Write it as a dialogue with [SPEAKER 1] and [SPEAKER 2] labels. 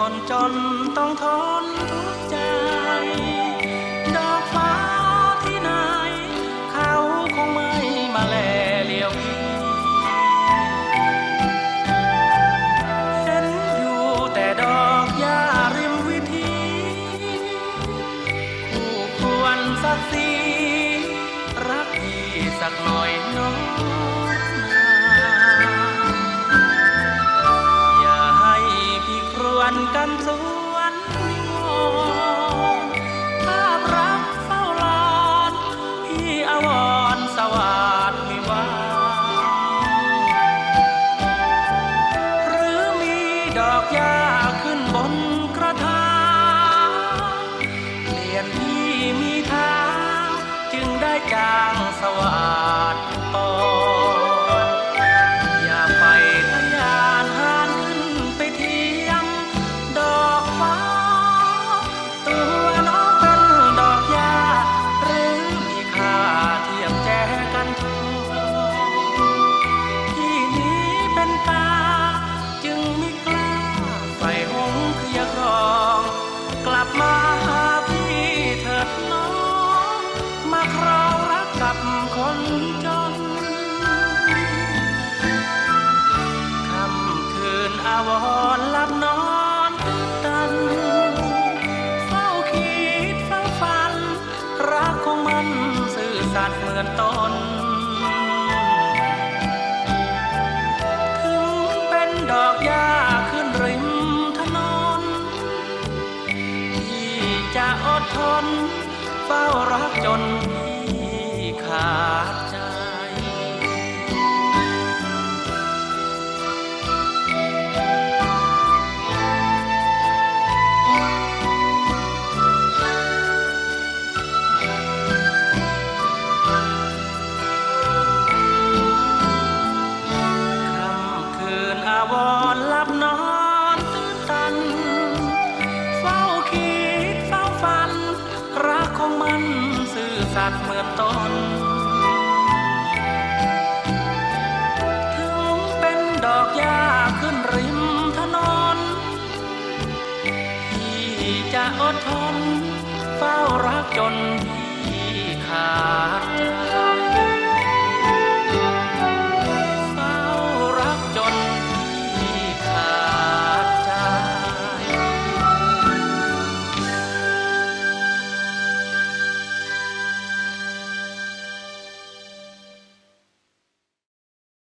[SPEAKER 1] คนจนต้องทนทุกข์ใจ ดอกฟ้าที่ไหน เขาคงไม่มาแลเลียวพี่เห็นอยู่แต่ดอกหญ้าริมวิธีคู่ควรสักสี หญ้าขึ้นบนกระถางเปลี่ยนที่มีทางจึงได้จางสว่าง อดทน เฝ้ารักจน สัตว์เหมือนตน ถึงเป็นดอกหญ้าขึ้นริมถนน ที่จะอดทน เฝ้ารักจนพี่ขา